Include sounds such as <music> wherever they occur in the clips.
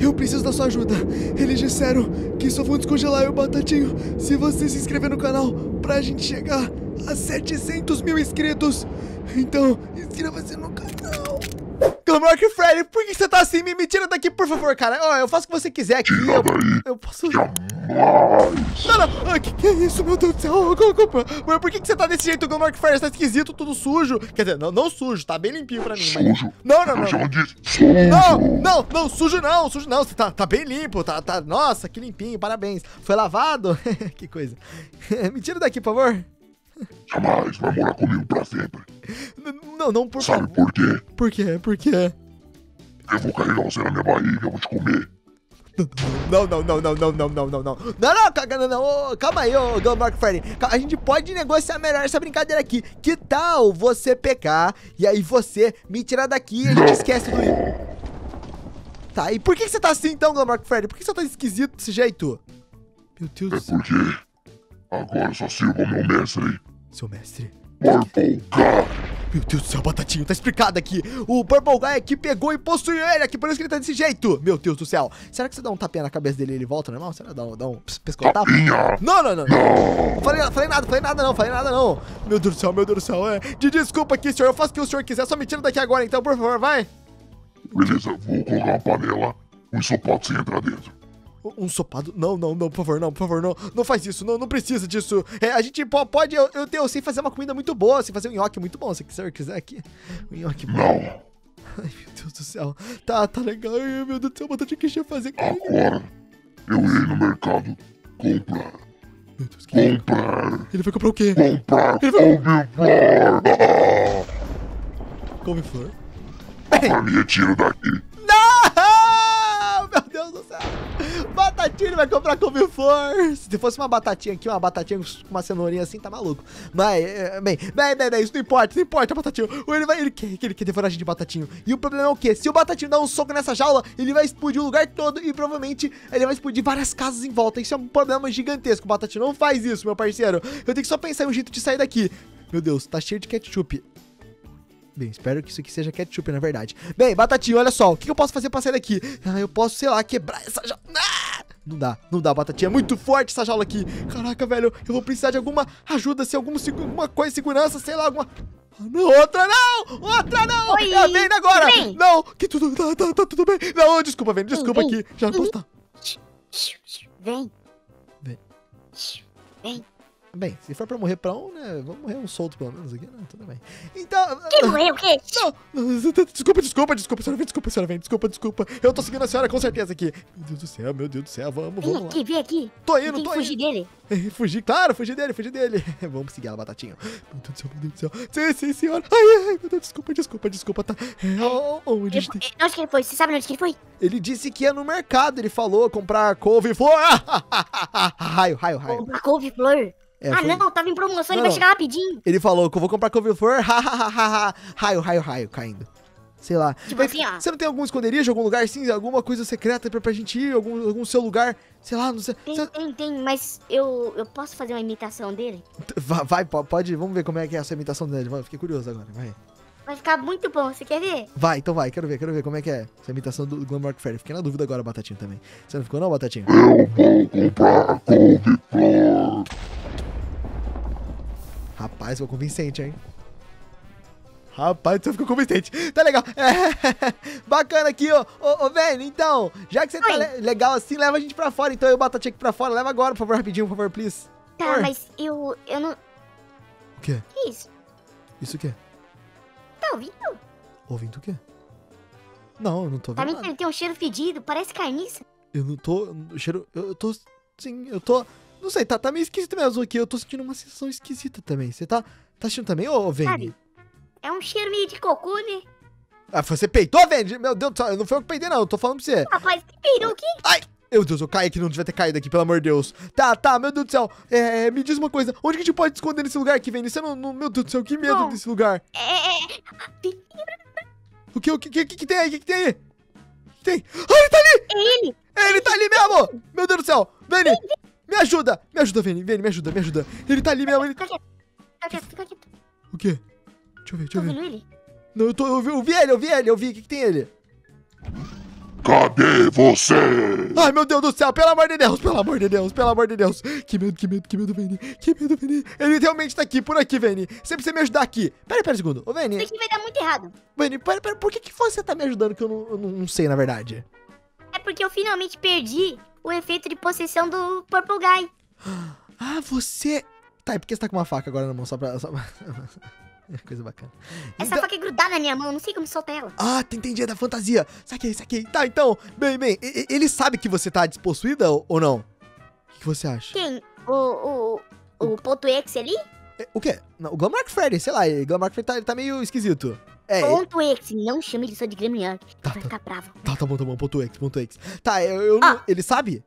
Eu preciso da sua ajuda. Eles disseram que só vão descongelar eu, Batatinho, se você se inscrever no canal pra gente chegar a 700 mil inscritos. Então, inscreva-se no canal. Glamork Freddy, por que você tá assim? Me, me tira daqui, por favor, cara. Ó, eu faço o que você quiser aqui. Eu, eu posso. Não, não. Ah, que, que é isso, meu Deus do céu? Oh, oh, oh, Mas por que, que você tá desse jeito, Glamork Freddy? Você tá esquisito, tudo sujo. Quer dizer, não, não sujo, tá bem limpinho pra mim. Mas... Sujo. Não, não, não. Eu Não, de sujo. não, não, não, sujo não, sujo não. Você tá, tá bem limpo, tá, tá. Nossa, que limpinho, parabéns. Foi lavado? <laughs> que coisa. <laughs> me tira daqui, por favor. Jamais vai morar comigo pra sempre. Não, não, por Sabe por quê? Por quê? Por quê? Eu vou carregar você na minha barriga, eu vou te comer. Não, não, não, não, não, não, não, não, não. Não, não, não, não, ô, calma aí, ô Gilmore Freddy. Ca- A gente pode negociar melhor essa brincadeira aqui. Que tal você pecar e aí você me tirar daqui e a gente esquece do. Tá, e por que, que você tá assim então, Gilmore Freddy? Por que você tá esquisito desse jeito? Meu Deus do É porque agora eu só sirvo ao meu mestre, Seu mestre. Purple Guy. Meu Deus do céu, Batatinho, tá explicado aqui. O Purple Guy aqui pegou e possuiu ele aqui, por isso que ele tá desse jeito. Meu Deus do céu. Será que você dá um tapinha na cabeça dele e ele volta normal? Será que dá um, dá um pes- pescotapa? Não, não, não. não. Falei, falei nada, falei nada não, falei nada não. Meu Deus do céu, meu Deus do céu. É. De desculpa aqui, senhor. Eu faço o que o senhor quiser. Só me tira daqui agora, então, por favor, vai. Beleza, vou colocar uma panela, um ensopado sem entrar dentro. Um sopado? Não, não, não, por favor, não, por favor, não. Não faz isso, não, não precisa disso. É, a gente po- pode. Eu, eu, eu sei fazer uma comida muito boa, sei fazer um nhoque muito bom. Se senhor quiser aqui. Um nhoque bom. Não. Ai, meu Deus do céu. Tá, tá legal. Ai, meu Deus do céu, batatinha que ia fazer. Agora eu irei no mercado comprar. Meu Deus, que... Comprar. Ele vai comprar o quê? Comprar Ele vai- couve-flor. Couve-flor. Agora me retiro daqui. Não! Meu Deus do céu! Batatinha, ele vai comprar couve-flor! Se fosse uma batatinha aqui, uma batatinha com uma cenourinha assim, tá maluco. Mas, é, bem, bem, bem, bem, isso não importa, não importa, Batatinho. Ou ele vai, ele quer, ele quer gente de Batatinho. E o problema é o quê? Se o Batatinho dar um soco nessa jaula, ele vai explodir o lugar todo e provavelmente ele vai explodir várias casas em volta. Isso é um problema gigantesco, Batatinho. Não faz isso, meu parceiro. Eu tenho que só pensar em um jeito de sair daqui. Meu Deus, tá cheio de ketchup. Bem, espero que isso aqui seja ketchup, na verdade. Bem, Batatinha, olha só. O que eu posso fazer pra sair daqui? Ah, eu posso, sei lá, quebrar essa. Ah! Não dá, não dá, Batatinha. É muito forte essa jaula aqui. Caraca, velho. Eu vou precisar de alguma ajuda, se alguma, segu- alguma coisa de segurança, sei lá, alguma... Ah, Não, outra não! Outra não! Oi, é Vayne agora! vem. Não, que tudo... Tá, tá, tá tudo bem. Não, desculpa, Vayne, desculpa vem. aqui. Já não posso tá. Vem. Vem. Vem. Bem, se for pra morrer pra um, né? Vamos morrer um solto pelo menos aqui, né? Tudo bem. Então... Quem morreu? <laughs> O quê? Não, desculpa, desculpa, desculpa, senhora vem, desculpa, senhora vem, desculpa, desculpa. Eu tô seguindo a senhora com certeza aqui. Meu Deus do céu, meu Deus do céu, vamos, Vem vamos lá. aqui, vem aqui. Tô Tem indo, que tô fugir indo. dele. <laughs> Fugir, claro, fugir dele, fugir dele. <laughs> Vamos seguir ela, batatinha. Meu Deus do céu, meu Deus do céu. Sim, sim, senhora. Ai, ai, meu Deus, desculpa, desculpa, desculpa, tá. É, ó, onde Ele, tem- foi- onde que ele foi? Você sabe onde que ele foi? Ele disse que ia no mercado, ele falou comprar couve-flor. raio, raio, raio. Comprar couve-flor. É, ah, foi- não, tava em promoção, Não, ele vai chegar rapidinho. Ele falou que eu vou comprar couve-flor. <laughs> raio, raio, raio, caindo. Sei lá. Tipo assim, ó. Você não tem algum esconderijo, algum lugar assim, alguma coisa secreta pra, pra gente ir? Algum, algum seu lugar? Sei lá, não sei. Tem, Cê- tem, tem, mas eu, eu posso fazer uma imitação dele? Vai, vai, po- pode, vamos ver como é que é a sua imitação dele. Vai, fiquei curioso agora, vai. Vai ficar muito bom, você quer ver? Vai, então vai, quero ver, quero ver como é que é essa imitação do Glamork Fairy. Fiquei na dúvida agora, Batatinha, também. Você não ficou não, Batatinha? Eu vou comprar couve-flor. Rapaz, ficou convincente, hein? Rapaz, você ficou convincente. Tá legal. <laughs> É, bacana aqui, ó. Ô, ô então, já que você tá le- legal assim, leva a gente pra fora. Então eu Batatinha aqui pra fora. Leva agora, por favor, rapidinho, por favor, please. Tá, Oi. mas eu, eu não... O quê? Que isso? Isso o quê? Tá ouvindo? Ouvindo o quê? Não, eu não tô Tá ouvindo vendo nada. ele tem um cheiro fedido, parece carniça. Eu não tô. Cheiro. Eu, eu tô. Sim, eu tô. Não sei, tá, tá meio esquisito mesmo aqui. Eu tô sentindo uma sensação esquisita também. Você tá. Tá sentindo também, ô Vene? Sabe? É um cheiro meio de cocô, né? Ah, você peitou, Vene? Meu Deus do céu, não foi eu que peidei, não. Eu tô falando pra você. Rapaz, que peru que... Meu Deus, eu caí aqui, não devia ter caído aqui, pelo amor de Deus. Tá, tá, meu Deus do céu. É, me diz uma coisa. Onde que a gente pode esconder nesse lugar aqui, Vene? Você não, não- Meu Deus do céu, que medo Bom. desse lugar. É, é, O que, o que, que, que, tem aí? O que, que tem aí? O que tem? Ah, ele tá ali! é ele. Ele tá ali mesmo! Meu Deus do céu! Vene! Me ajuda! Me ajuda, Vene! Vene, me ajuda, me ajuda! Ele tá ali mesmo, ele... Fica quieto, fica quieto, fica quieto. O quê? Deixa eu ver, deixa Tá eu ver. ouvindo ele? Não, eu, tô, eu, vi, eu vi ele, eu vi ele, eu vi. O que, que tem ele? Cadê você? Ai, meu Deus do céu, pelo amor de Deus, pelo amor de Deus, pelo amor de Deus. Que medo, que medo, que medo, Vini. Que medo, Vini. Ele realmente tá aqui, por aqui, Vini. Você precisa me ajudar aqui. Pera pera aí um segundo. Ô, Isso Vini, aqui vai dar muito errado. Vini, pera, pera, por que, que você tá me ajudando que eu não, eu não- não sei, na verdade? É porque eu finalmente perdi o efeito de possessão do Purple Guy. Ah, você... Tá, e por que você tá com uma faca agora na mão? Só pra... Só... pra- <laughs> Coisa bacana. Essa Então- faca é grudada na minha mão, não sei como soltar ela. Ah, tá, entendi, é da fantasia. Saquei, saquei. Tá, então, bem, bem, ele sabe que você tá despossuída ou não? O que você acha? Quem? O, o, o ponto X ali? É, O quê? Não, o Glamark Freddy, sei lá, o Glamark Freddy tá, tá meio esquisito. É, Ponto X, não chame ele só de Gremlin. Tá, Vai tá. ficar bravo. tá, tá bom, tá bom, ponto X, ponto X. Tá, eu, eu não, Ah. ele sabe?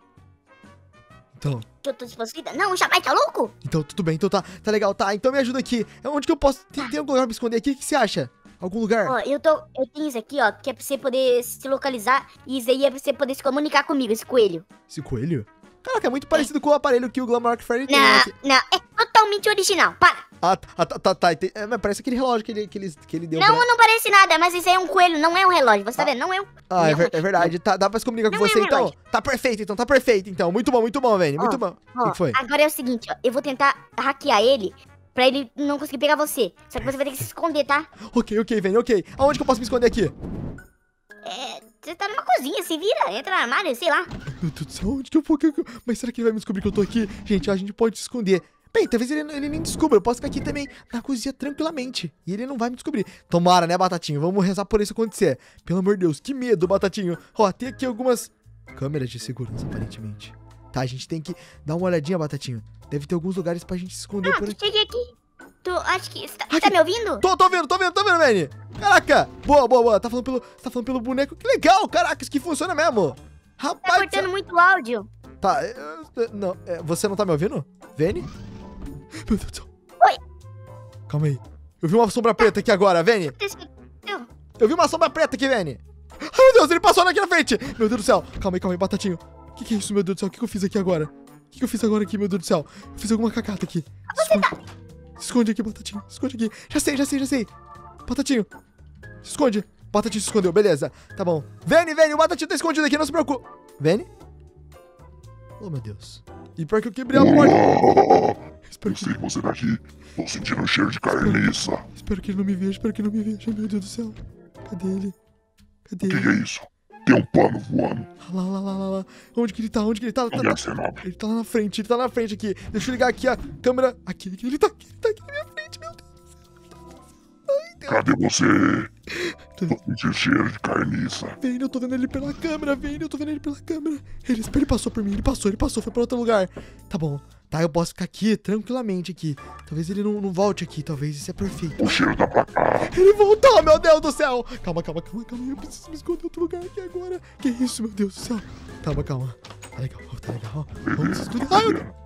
Então, Que eu tô despossuída? Não, o Jamais tá louco? então tudo bem, então tá, tá legal, tá, então me ajuda aqui. É Onde que eu posso, tem, tem algum lugar pra me esconder aqui? O que você acha? Algum lugar? Ó, eu tô. Eu tenho isso aqui, ó, que é pra você poder se localizar. E isso aí é pra você poder se comunicar comigo, esse coelho. Esse coelho? Caraca, é muito parecido com o aparelho que o Glamark Freddy tem Não, aqui. não, é totalmente original. Para! Ah, tá, ah, tá, tá, tá, é, mas parece aquele relógio que ele, que ele, que ele deu Não, pra... não parece nada, mas isso aí é um coelho, não é um relógio. Você tá vendo? Não é um. Ah, é, Não, ver- é verdade. Tá, dá pra se comunicar com Não é você, um então. relógio. Tá perfeito, então. Tá perfeito, então. Muito bom, muito bom, Vini. Muito Ó, bom. O que, que foi? agora é o seguinte, ó, eu vou tentar hackear ele pra ele não conseguir pegar você. Só que você vai ter que se esconder, tá? Ok, ok, Vini, ok. Aonde que eu posso me esconder aqui? É, você tá numa cozinha, se vira, entra no armário, sei lá. Meu Deus do céu, onde que eu vou? Mas será que ele vai me descobrir que eu tô aqui? Gente, a gente pode se esconder. Bem, talvez ele, ele nem descubra. Eu posso ficar aqui também na cozinha tranquilamente. E ele não vai me descobrir. Tomara, né, Batatinho? Vamos rezar por isso acontecer. Pelo amor de Deus, que medo, Batatinho. Ó, tem aqui algumas câmeras de segurança, aparentemente. Tá, a gente tem que dar uma olhadinha, Batatinho. Deve ter alguns lugares pra gente se esconder Ah, por aqui. cheguei aqui. Tu, acho que. Você tá, tá me ouvindo? Tô, tô vendo, tô vendo, tô vendo, Manny. Caraca, boa, boa, boa. Tá falando pelo, tá falando pelo boneco. Que legal, caraca, isso que funciona mesmo. Tá Rapaz, cortando muito áudio. tá, eu- eu- não, é, você não tá me ouvindo? Vene? Meu Deus do céu. Oi. Calma aí. Eu vi uma sombra preta aqui agora, Vene. Eu vi uma sombra preta aqui, Vene. Ai, meu Deus, ele passou aqui na frente. Meu Deus do céu. Calma aí, calma aí, batatinho. O que, que é isso, meu Deus do céu? O que, que eu fiz aqui agora? O que, que eu fiz agora aqui, meu Deus do céu? Eu fiz alguma cacata aqui. Se esconde. Se esconde aqui, batatinho. Se esconde aqui. Já sei, já sei, já sei. Batatinho. Se esconde. Batatinho se escondeu, beleza. Tá bom. Vene, Vene, o Batatinho tá escondido aqui, não se preocupe. Vene? Oh, meu Deus. E pior que eu quebrei a porta. Espero Eu que, sei que você tá aqui. Tô sentindo um cheiro de carniça. espero que ele não me veja, espero que ele não me veja. Meu Deus do céu. Cadê ele? Cadê O que, ele? que é isso? Tem um pano voando. Lá, lá, lá, lá, lá. Onde que ele tá? Onde que ele tá? Tá- é tá- nobre? Ele tá lá na frente, ele tá na frente aqui. Deixa eu ligar aqui a câmera. Aqui, aqui, ele tá aqui, ele tá aqui na minha frente, meu Deus. Cadê você? Tô sentindo cheiro de carniça. Vem, eu tô vendo ele pela câmera, vem, eu tô vendo ele pela câmera. Ele, ele passou por mim, ele passou, ele passou, foi pra outro lugar. Tá bom, tá, eu posso ficar aqui, tranquilamente aqui. Talvez ele não, não volte aqui, talvez isso é perfeito. O cheiro tá pra cá. Ele voltou, meu Deus do céu. Calma, calma, calma, calma, eu preciso me esconder em outro lugar aqui agora. Que isso, meu Deus do céu. Calma, calma. Tá legal, tá legal. Vamos esconder. Ai, meu Deus.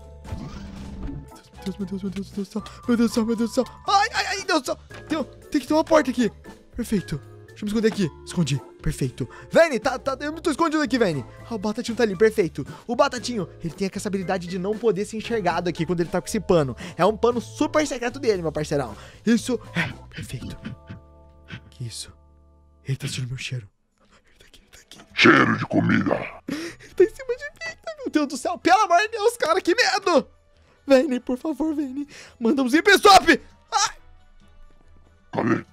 Meu Deus, meu Deus, meu Deus, meu Deus do céu. Meu Deus do céu, meu Deus do céu. Ai, ai, ai, Deus do céu. Tem, tem que ter uma porta aqui. Perfeito. Deixa eu me esconder aqui. Escondi. Perfeito. Vene, tá, tá, eu me tô escondido aqui, Vene. Ah, o Batatinho tá ali, perfeito. O Batatinho, ele tem essa habilidade de não poder ser enxergado aqui quando ele tá com esse pano. É um pano super secreto dele, meu parceirão. Isso é perfeito. Que isso? Ele tá sentindo meu cheiro. Ele tá aqui, ele tá aqui. Cheiro de comida. Ele tá em cima de mim. Ai, Meu Deus do céu. Pelo amor de Deus, cara, que medo. Vene, por favor, Vene. Manda um zip stop. Ai, Cadê?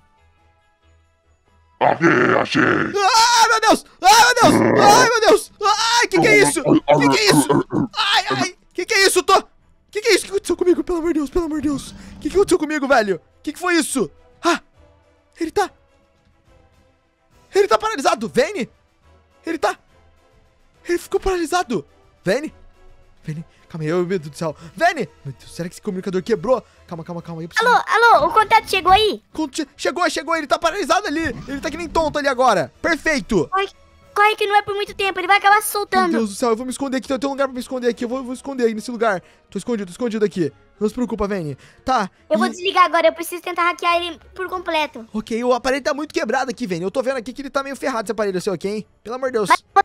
Aqui, achei. ai, meu Deus. Ai, meu Deus. Ai, meu Deus. Ai, que que é isso? Que que é isso? Ai, ai, que que é isso, Tô? Que que é isso? que aconteceu comigo? Pelo amor de Deus, pelo amor de Deus. Que que aconteceu comigo, velho? Que que foi isso? Ah, ele tá... Ele tá paralisado, Vene? Ele tá... Ele ficou paralisado. Vene? Vene? Calma aí, meu Deus do céu. Vene! Meu Deus, será que esse comunicador quebrou? Calma, calma, calma. Eu preciso... Alô, alô, o contato chegou aí? Conti- Chegou, chegou, ele tá paralisado ali. Ele tá que nem tonto ali agora. Perfeito. Corre, corre que não é por muito tempo, ele vai acabar se Meu soltando. Deus do céu, eu vou me esconder aqui. Tem um lugar pra me esconder aqui. Eu vou, vou esconder aí nesse lugar. Tô escondido, tô escondido aqui. Não se preocupa, Vene. Tá. Eu vou e- desligar agora, eu preciso tentar hackear ele por completo. Ok, o aparelho tá muito quebrado aqui, Vene. Eu tô vendo aqui que ele tá meio ferrado esse aparelho seu aqui, hein? Pelo amor de Deus. Meu...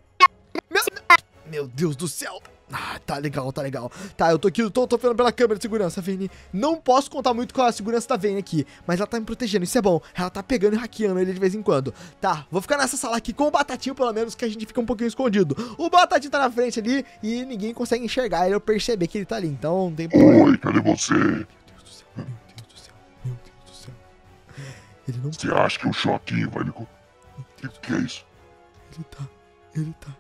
Meu Deus do céu. Ah, tá legal, tá legal. Tá, eu tô aqui, eu tô, tô vendo pela câmera de segurança, Vini. Não posso contar muito com a segurança da Vini aqui, mas ela tá me protegendo, isso é bom. Ela tá pegando e hackeando ele de vez em quando. Tá, vou ficar nessa sala aqui com o Batatinho, pelo menos, que a gente fica um pouquinho escondido. O Batatinho tá na frente ali e ninguém consegue enxergar ele ou perceber que ele tá ali, então não tem problema. Oi, cadê você? Meu Deus do céu, meu Deus do céu, meu Deus do céu. Ele não... Você acha que o choquinho vai me... O que, que é isso? Ele tá, ele tá,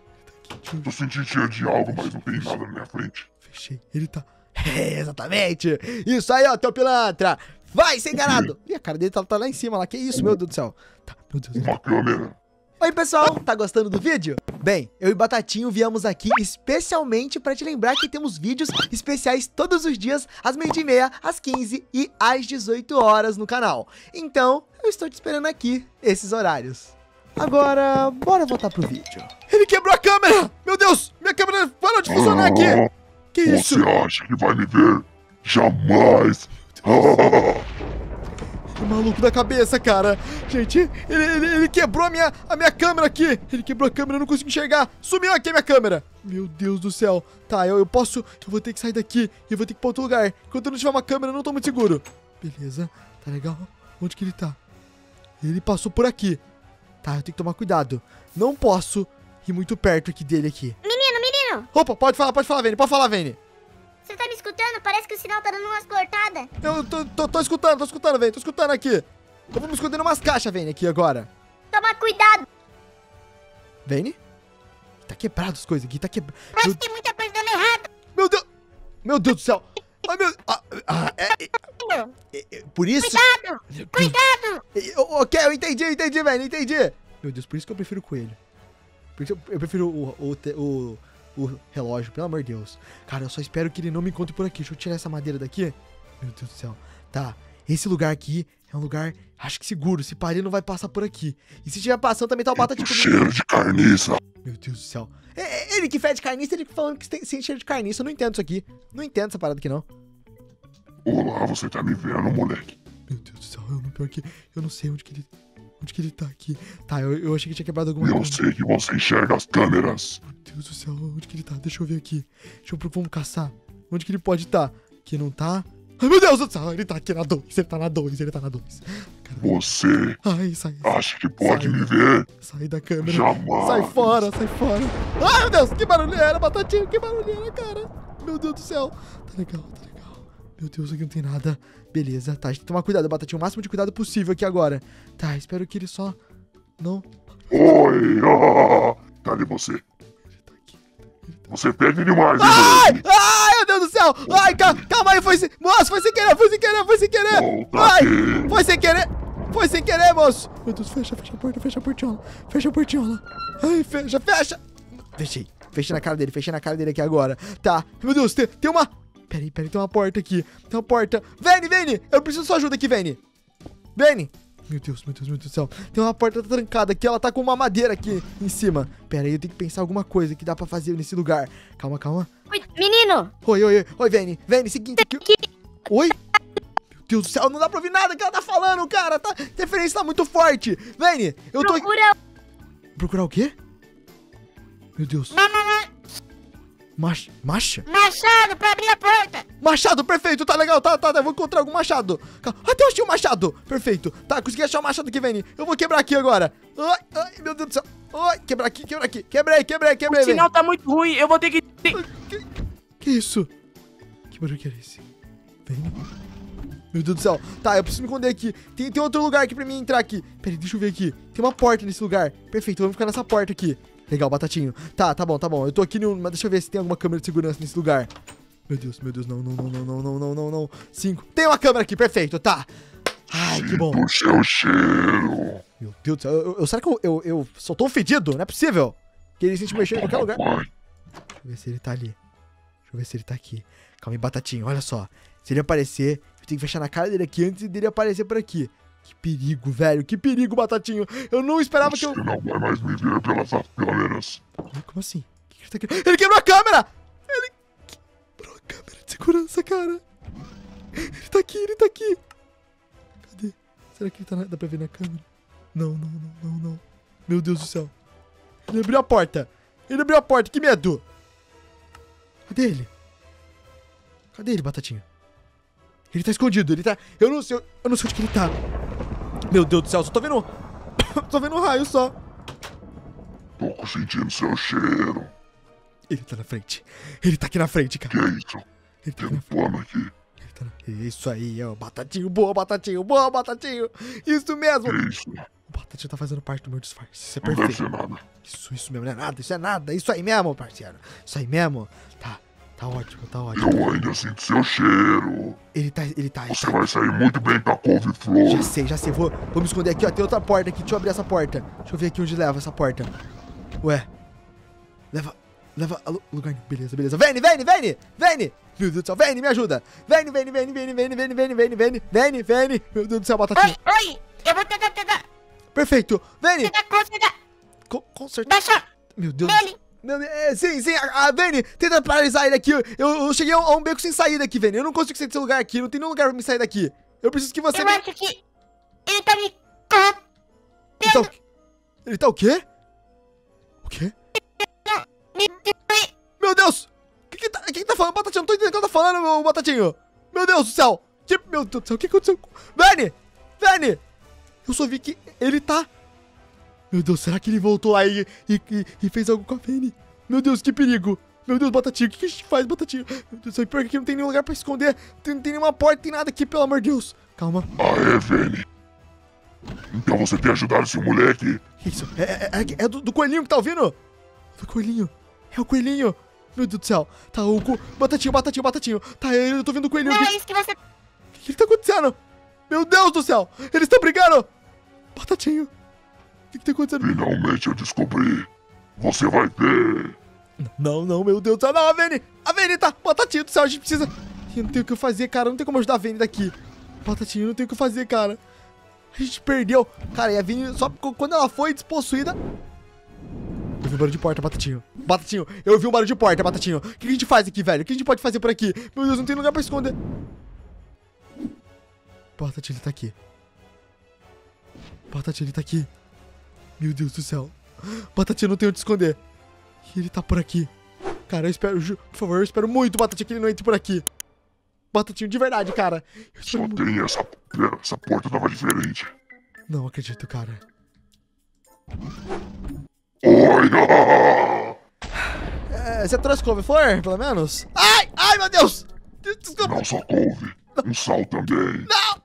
eu Tô sentindo cheiro de algo, mas não tem nada na minha frente. Fechei. Ele tá. <laughs> É, exatamente. Isso aí, ó, teu pilantra. Vai, ser enganado. Ih, a cara dele tá, tá lá em cima lá. Que isso, meu Deus do céu. Tá, meu Deus. Uma câmera. Oi, pessoal. Tá gostando do vídeo? Bem, eu e Batatinho viemos aqui especialmente pra te lembrar que temos vídeos especiais todos os dias, às meio dia e meia, às 15 e às 18 horas no canal. Então, eu estou te esperando aqui, esses horários. Agora, bora voltar pro vídeo. Ele quebrou a câmera! Meu Deus! Minha câmera parou de funcionar aqui! Ah, Que isso? Você acha que vai me ver? Jamais! Que <laughs> maluco da cabeça, cara. Gente, ele, ele, ele quebrou a minha, a minha câmera aqui. Ele quebrou a câmera, eu não consigo enxergar. Sumiu aqui a minha câmera. Meu Deus do céu. Tá, eu, eu posso... Eu vou ter que sair daqui e eu vou ter que ir pra outro lugar. Enquanto eu não tiver uma câmera, eu não tô muito seguro. Beleza, tá legal. Onde que ele tá? Ele passou por aqui. Tá, eu tenho que tomar cuidado. Não posso ir muito perto aqui dele aqui. Menino, menino, Opa, pode falar, pode falar, Vini. Pode falar, Vini. você tá me escutando? Parece que o sinal tá dando umas cortadas. Eu tô, tô, tô escutando, tô escutando, Vini. Tô escutando aqui. Eu vou me esconder umas caixas, Vini, aqui agora. Toma cuidado. Vene? Tá quebrado as coisas aqui, tá quebrado. Parece que tem muita coisa dando errado. meu Deus! Meu Deus do céu! Ai, meu... Ah, ah, é, é, é, é, por isso... Cuidado, cuidado. Ok, eu entendi, eu entendi, velho, entendi. Meu Deus, por isso que eu prefiro o coelho. Por isso eu, eu prefiro o, o, o, o relógio, pelo amor de Deus. Cara, eu só espero que ele não me encontre por aqui. Deixa eu tirar essa madeira daqui. Meu Deus do céu. Tá, esse lugar aqui é um lugar, acho que seguro. Se parir, não vai passar por aqui. E se estiver passando, também tá o bata tipo... cheiro de carniça. Meu Deus do céu. É, é ele que fede carniça, ele falando que tem, cheiro de carniça. Eu não entendo isso aqui. Não entendo essa parada aqui, não. Olá, você tá me vendo, moleque? Meu Deus do céu, eu não, pior que, eu não sei onde que ele. Onde que ele tá aqui. Tá, eu, eu achei que tinha quebrado alguma Eu coisa. sei que você enxerga as câmeras. Meu Deus do céu, onde que ele tá? Deixa eu ver aqui. Deixa eu vamos caçar. Onde que ele pode estar? Aqui não tá. Ai, meu Deus do céu, ele tá aqui na 2. Ele tá na 2, ele tá na 2. Você Ai, sai, acha que pode Sai. me ver? sai da câmera. Jamais. Sai fora, sai fora. Ai, meu Deus, que barulheira, batatinha, que barulheira, cara. Meu Deus do céu. Tá legal, tá legal. Meu Deus, aqui não tem nada. Beleza, tá, a gente tem que tomar cuidado, batatinha, o máximo de cuidado possível aqui agora. Tá, espero que ele só... Não... Oi! Ah, <laughs> cadê você? Ele tá aqui. Você perde demais, hein, Ai, moleque? meu Deus do céu. Ai, ca- calma aí, foi sem... Moço, foi sem querer, foi sem querer, foi sem querer. Ai, foi sem querer. Foi sem querer, moço. Meu Deus, fecha, fecha a porta, fecha a portiola. Fecha a portiola. Ai, fecha, fecha. Fechei. Fechei na cara dele, fechei na cara dele aqui agora. Tá. Meu Deus, tem, tem uma... Peraí, peraí, tem uma porta aqui. Tem uma porta. Vene, Vene, eu preciso da sua ajuda aqui, Vene. Vene. Meu Deus, meu Deus, meu Deus do céu. Tem uma porta trancada aqui, ela tá com uma madeira aqui em cima. Pera aí, eu tenho que pensar alguma coisa que dá pra fazer nesse lugar. Calma, calma. Oi, Menino, Oi, oi, oi, oi, Vene. Vene, seguinte aqui. Oi? Meu Deus do céu, não dá pra ouvir nada que ela tá falando, cara. Tá, a interferência tá muito forte. Vene, eu tô... procura Procurar o quê? Meu Deus. na, na, na, Mach... Macha? machado pra abrir a porta. Machado, perfeito, tá legal, tá, tá, tá, eu vou encontrar algum machado. Até eu achei um machado, perfeito. Tá, consegui achar o machado aqui, Vene. Eu vou quebrar aqui agora. Ai, ai, meu Deus do céu. Ai, quebrar aqui, quebrar aqui. Quebrei, quebrei, quebrei, O sinal tá muito ruim, eu vou ter que. Que isso? Que barulho que era esse? Vem. Meu Deus do céu. Tá, eu preciso me esconder aqui. Tem, tem outro lugar aqui pra mim entrar aqui. Pera aí, deixa eu ver aqui. Tem uma porta nesse lugar. Perfeito, vamos ficar nessa porta aqui. Legal, batatinho. Tá, tá bom, tá bom. Eu tô aqui no... Mas deixa eu ver se tem alguma câmera de segurança nesse lugar. Meu Deus, meu Deus, não, não, não, não, não, não, não, não, não. Cinco. Tem uma câmera aqui, perfeito, tá. Ai, que bom. Do seu cheiro. Meu Deus do céu. Eu, eu- será que eu, eu, eu tô um fedido? Não é possível. Que ele sente mexer em qualquer lugar. Deixa eu ver se ele tá ali. Deixa eu ver se ele tá aqui. Calma aí, batatinho, olha só. Se ele aparecer, eu tenho que fechar na cara dele aqui antes dele aparecer por aqui. Que perigo, velho. Que perigo, batatinho. Eu não esperava que eu. não vai mais me ver pelas fileiras. Como assim? O que que ele tá querendo? Ele quebrou a câmera! Ele quebrou a câmera de segurança, cara. Ele tá aqui, ele tá aqui. Cadê? Será que ele tá na... Dá pra ver na câmera? Não, não, não, não, não. Meu Deus do céu. Ele abriu a porta. Ele abriu a porta, que medo. Cadê ele? Cadê ele, Batatinha? Ele tá escondido, ele tá... Eu não sei, eu não sei onde que ele tá. Meu Deus do céu, só tô vendo... <coughs> tô vendo um raio só. Tô sentindo seu cheiro. Ele tá na frente. Ele tá aqui na frente, cara. Que é isso? Ele tá Tem um plano aqui. Ele tá na... Isso aí, ó. Batatinho, boa, Batatinho, boa, Batatinho. Isso mesmo. Que é isso? O Batatinho tá fazendo parte do meu disfarce. Isso é Não deve perfeito. ser nada. Isso, isso mesmo, não é nada, isso é nada. Isso aí mesmo, parceiro. Isso aí mesmo. Tá, tá ótimo, tá ótimo. Eu ainda sinto seu cheiro. Ele tá, ele tá, ele Você tá. vai sair muito bem com a couve-flor. Já sei, já sei. Vou, vou me esconder aqui, ó. Tem outra porta aqui. Deixa eu abrir essa porta. Deixa eu ver aqui onde leva essa porta. Ué. Leva. Leva lugar. Beleza, beleza. Vene, Vene, Vene! Vene! Meu Deus do céu, Vene, me ajuda! Vene, Vene, Vene, Vene, Vene, Vene, Vene, Vene, Vene, Vene, Vene! Meu Deus do céu, batatinha. Oi, oi! Eu vou tentar, tentar, Perfeito! Vene! tentar consertar. Certeza. Deixa Meu Deus. nele. É, sim, sim, a, a Vene, tenta paralisar ele aqui. Eu, eu cheguei a um, a um beco sem saída aqui, Vene. Eu não consigo sair desse lugar aqui. Não tem nenhum lugar pra me sair daqui. Eu preciso que você Eu me. acho que ele tá me. Ele tá, o quê? ele tá o quê? O quê? Meu Deus! O que que tá, que que tá falando? Batatinho, não tô entendendo o que ela tá falando, meu Batatinho. Meu Deus do céu. Que, meu Deus do céu, o que aconteceu? Vene! Vene! Eu só vi que ele tá... Meu Deus, será que ele voltou aí e, e- e fez algo com a Vene? Meu Deus, que perigo. Meu Deus, Batatinho, o que, que a gente faz, Batatinho? Meu Deus pior que aqui não tem nenhum lugar pra esconder. Tem- Não tem nenhuma porta, tem nada aqui, pelo amor de Deus. Calma. Ah, é, Vene? Então você tem ajudado esse moleque? Que isso? É, é- é- é do, do coelhinho que tá ouvindo? Do coelhinho. É o coelhinho. Meu Deus do céu. Tá o co... Batatinho, batatinho, batatinho. Tá, eu tô vendo o coelhinho. Não O é isso que você... que, que, que tá acontecendo? Meu Deus do céu. Eles estão brigando. Batatinho. O que, que tá acontecendo? Finalmente eu descobri. Você vai ter. Não, não, meu Deus do céu. Não, a Vene. A Vene tá. Batatinho do céu, a gente precisa... Eu não tenho o que fazer, cara. Não tem como ajudar a Vene daqui. Batatinho, não tem o que fazer, cara. A gente perdeu. Cara, e a Vene, só quando ela foi despossuída... Eu vi um barulho de porta, Batatinho. Batatinho, eu vi um barulho de porta, Batatinho. O que que a gente faz aqui, velho? O que a gente pode fazer por aqui? Meu Deus, não tem lugar pra esconder. Batatinho, ele tá aqui. Batatinho, ele tá aqui. Meu Deus do céu. Batatinho, não tem onde esconder. E ele tá por aqui. Cara, eu espero, por favor, eu espero muito, Batatinha, que ele não entre por aqui. Batatinho, de verdade, cara. Eu Só muito. tem essa. Essa porta tava diferente. Não acredito, cara. Oi! ah! É, você trouxe couve-flor, pelo menos? Ai, ai, meu Deus! Desculpa. Não só couve. Um sal também. Não,